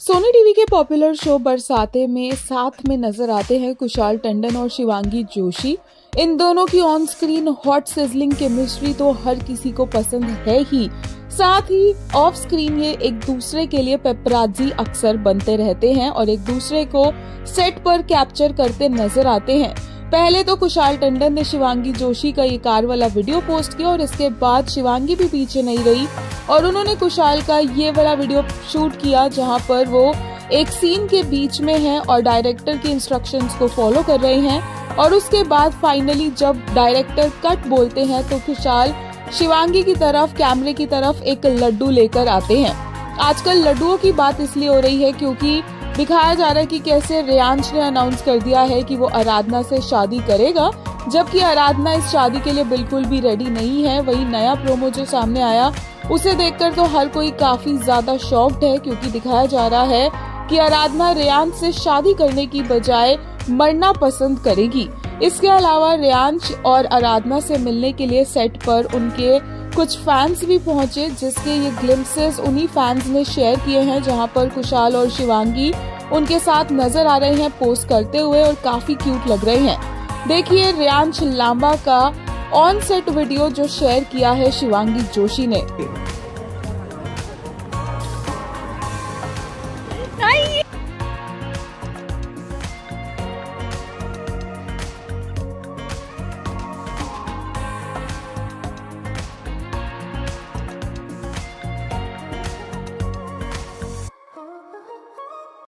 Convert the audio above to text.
Soni TV के popular show बरसाते में साथ में नज़र आते हैं कुशाल टंडन और शिवांगी जोशी। इन दोनों की on screen hot sizzling chemistry तो हर किसी को पसंद है ही। साथ ही ऑफ़ स्क्रीन ये एक दूसरे के लिए पेपराजी अक्सर बनते रहते हैं और एक दूसरे को सेट पर कैप्चर करते नज़र आते हैं। पहले तो कुशाल टंडन ने शिवांगी जोशी का ये कार वाला वीडियो पोस्ट किया और इसके बाद शिवांगी भी पीछे नहीं रही। और उन्होंने कुशाल का ये वाला वीडियो शूट किया जहाँ पर वो एक सीन के बीच में है और डायरेक्टर के इंस्ट्रक्शंस को फॉलो कर रहे हैं। और उसके बाद फाइनली जब डायरेक्टर कट बोलते हैं तो खुशाल शिवांगी की तरफ़, कैमरे की तरफ़ एक लड्डू लेकर आते हैं। आजकल लड्डुओं की बात इसलिए हो रही है क्योंकि दिखाया जा रहा है कि कैसे रियांश ने अनाउंस कर दिया है कि वो आराधना से शादी करेगा, जबकि आराधना इस शादी के लिए बिल्कुल भी रेडी नहीं है। वही नया प्रोमो जो सामने आया, उसे देखकर तो हर कोई काफ़ी ज़्यादा शॉक्ड है, क्योंकि दिखाया जा रहा है कि आराधना रियांश से शादी करने की बजाय मरना पसंद करेगी। इसके अलावा रियांश और आराधना से मिलने के लिए सेट पर उनके कुछ फैंस भी पहुँचे, जिसके ये ग्लिम्सेस उन्हीं फैंस ने शेयर किए हैं, जहाँ पर कुशाल और शिवांगी उनके साथ नज़र आ रहे हैं पोस्ट करते हुए और काफ़ी क्यूट लग रहे हैं। देखिए रियांश लांबा का ऑन सेट वीडियो जो शेयर किया है शिवांगी जोशी ने।